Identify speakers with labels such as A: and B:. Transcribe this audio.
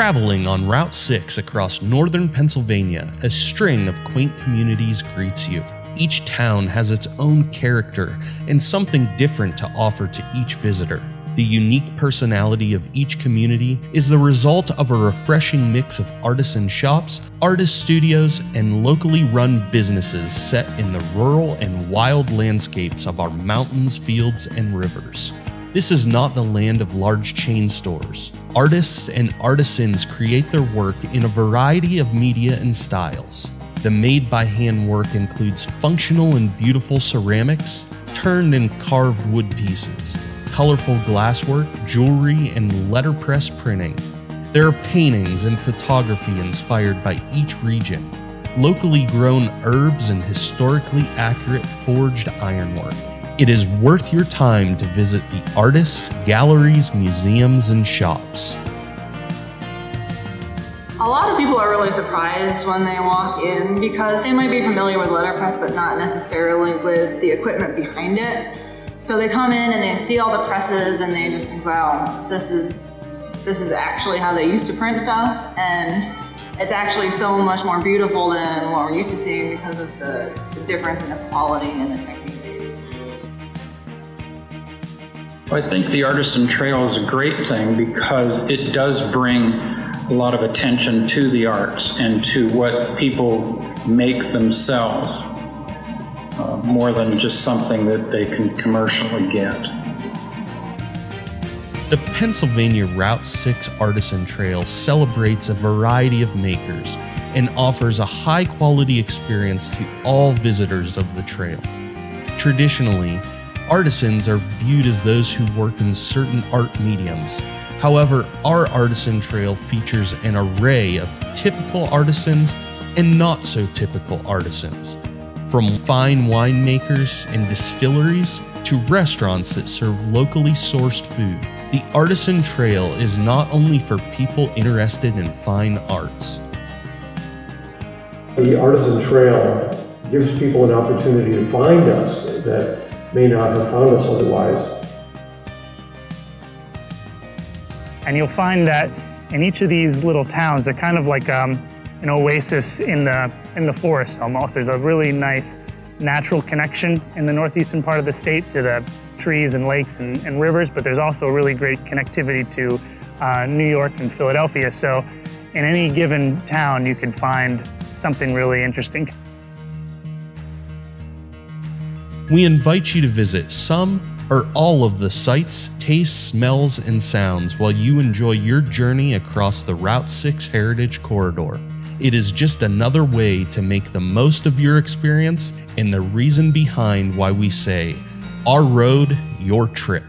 A: Traveling on Route 6 across northern Pennsylvania, a string of quaint communities greets you. Each town has its own character and something different to offer to each visitor. The unique personality of each community is the result of a refreshing mix of artisan shops, artist studios, and locally run businesses set in the rural and wild landscapes of our mountains, fields, and rivers. This is not the land of large chain stores. Artists and artisans create their work in a variety of media and styles. The made by hand work includes functional and beautiful ceramics, turned and carved wood pieces, colorful glasswork, jewelry, and letterpress printing. There are paintings and photography inspired by each region, locally grown herbs, and historically accurate forged ironwork. It is worth your time to visit the artists, galleries, museums, and shops.
B: A lot of people are really surprised when they walk in because they might be familiar with letterpress but not necessarily with the equipment behind it. So they come in and they see all the presses and they just think, wow, this is this is actually how they used to print stuff and it's actually so much more beautiful than what we're used to seeing because of the, the difference in the quality and the technique.
C: I think the Artisan Trail is a great thing because it does bring a lot of attention to the arts and to what people make themselves, uh, more than just something that they can commercially get.
A: The Pennsylvania Route 6 Artisan Trail celebrates a variety of makers and offers a high quality experience to all visitors of the trail. Traditionally, artisans are viewed as those who work in certain art mediums. However, our artisan trail features an array of typical artisans and not so typical artisans, from fine winemakers and distilleries to restaurants that serve locally sourced food. The Artisan Trail is not only for people interested in fine arts.
D: The Artisan Trail gives people an opportunity to find us that may not have found us otherwise.
E: And you'll find that in each of these little towns, they're kind of like um, an oasis in the, in the forest almost. There's a really nice natural connection in the northeastern part of the state to the trees and lakes and, and rivers, but there's also really great connectivity to uh, New York and Philadelphia. So in any given town, you can find something really interesting.
A: We invite you to visit some or all of the sights, tastes, smells, and sounds while you enjoy your journey across the Route 6 Heritage Corridor. It is just another way to make the most of your experience and the reason behind why we say, Our road, your trip.